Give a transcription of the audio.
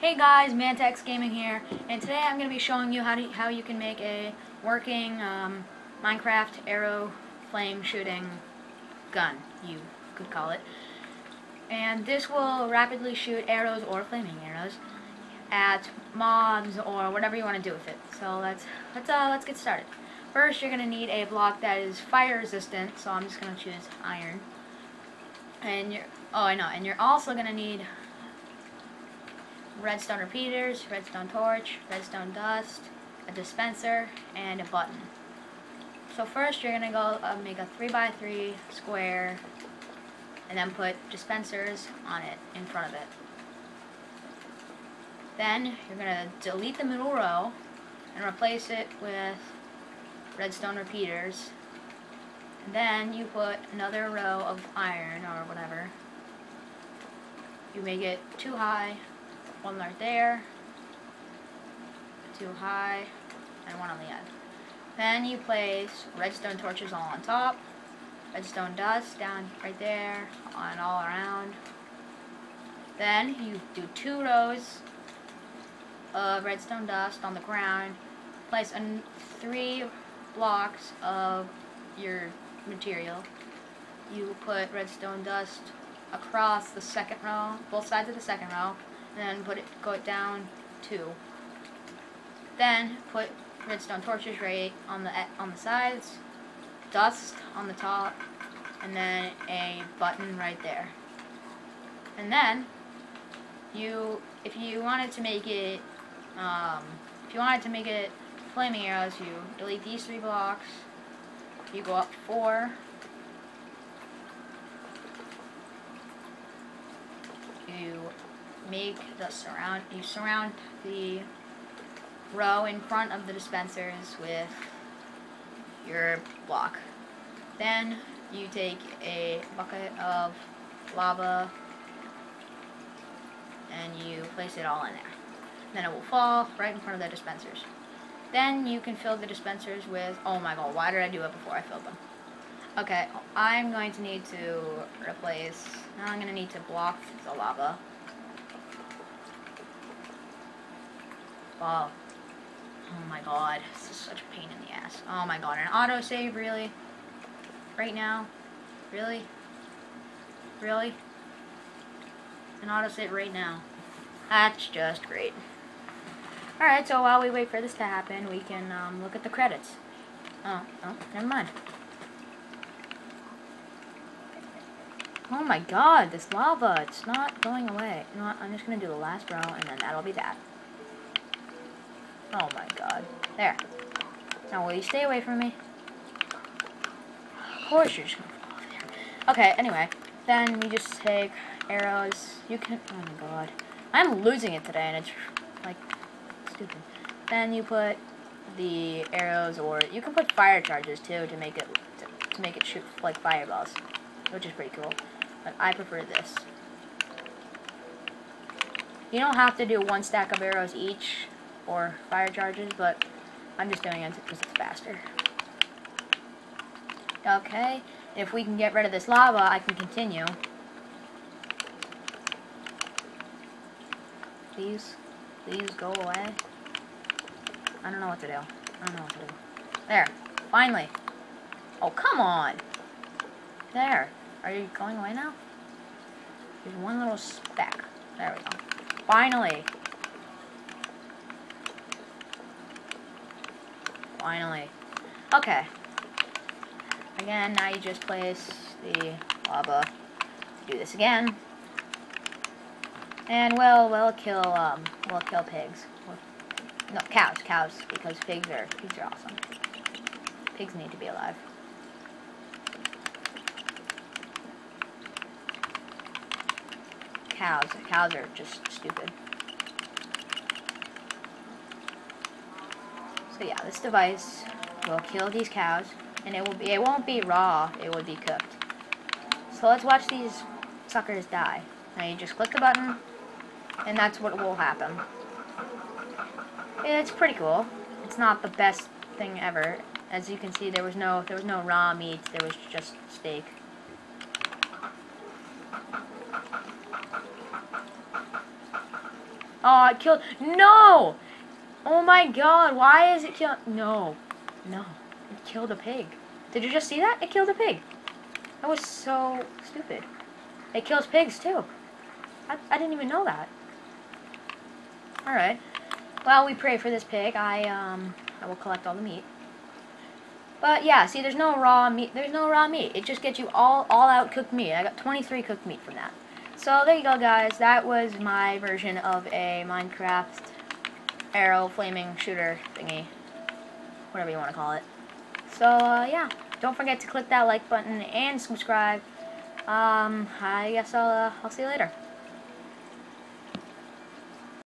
Hey guys, Mantex Gaming here, and today I'm going to be showing you how to, how you can make a working um, Minecraft arrow flame shooting gun, you could call it. And this will rapidly shoot arrows or flaming arrows at mobs or whatever you want to do with it. So let's let's uh, let's get started. First, you're going to need a block that is fire resistant, so I'm just going to choose iron. And you're oh I know, and you're also going to need redstone repeaters, redstone torch, redstone dust, a dispenser, and a button. So first you're to go uh, make a 3x3 square and then put dispensers on it in front of it. Then you're to delete the middle row and replace it with redstone repeaters. And then you put another row of iron or whatever. You make it too high one right there, too high, and one on the end. Then you place redstone torches all on top, redstone dust down right there, and all around. Then you do two rows of redstone dust on the ground, place an three blocks of your material. You put redstone dust across the second row, both sides of the second row, then put it go it down two. Then put redstone torches right on the on the sides, dust on the top, and then a button right there. And then you, if you wanted to make it, um, if you wanted to make it flaming arrows, you delete these three blocks. You go up four. You make the surround, you surround the row in front of the dispensers with your block. Then you take a bucket of lava and you place it all in there. Then it will fall right in front of the dispensers. Then you can fill the dispensers with, oh my god, why did I do it before I filled them? Okay, I'm going to need to replace, now I'm going to need to block the lava Oh. Oh my god. This is such a pain in the ass. Oh my god. An autosave, really? Right now? Really? Really? An autosave right now. That's just great. Alright, so while we wait for this to happen, we can um, look at the credits. Oh, oh, never mind. Oh my god, this lava, it's not going away. You know what, I'm just to do the last row, and then that'll be that. Oh my god. There. Now will you stay away from me? Of course you're just gonna fall off there. Okay, anyway. Then you just take arrows. You can oh my god. I'm losing it today and it's like stupid. Then you put the arrows or you can put fire charges too to make it to, to make it shoot like fireballs. Which is pretty cool. But I prefer this. You don't have to do one stack of arrows each or fire charges, but I'm just doing it because it's faster. Okay, if we can get rid of this lava, I can continue. Please, please go away. I don't know what to do. I don't know what to do. There, finally. Oh, come on. There. Are you going away now? There's one little speck. There we go. Finally. Finally. Okay. Again, now you just place the lava. Do this again. And we'll, we'll kill, um, we'll kill pigs. No, cows, cows, because pigs are, pigs are awesome. Pigs need to be alive. Cows, cows are just stupid. So yeah, this device will kill these cows, and it will be it won't be raw, it will be cooked. So let's watch these suckers die. Now you just click the button, and that's what will happen. It's pretty cool. It's not the best thing ever. As you can see, there was no there was no raw meat. There was just steak. Oh, it killed. No! Oh my god, why is it kill? No. No. It killed a pig. Did you just see that? It killed a pig. That was so stupid. It kills pigs too. I, I didn't even know that. Alright. Well, we pray for this pig. I, um, I will collect all the meat. But yeah, see, there's no raw meat. There's no raw meat. It just gets you all, all out cooked meat. I got 23 cooked meat from that. So there you go, guys. That was my version of a Minecraft arrow flaming shooter thingy. Whatever you want to call it. So, uh, yeah. Don't forget to click that like button and subscribe. Um, I guess I'll, uh, I'll see you later.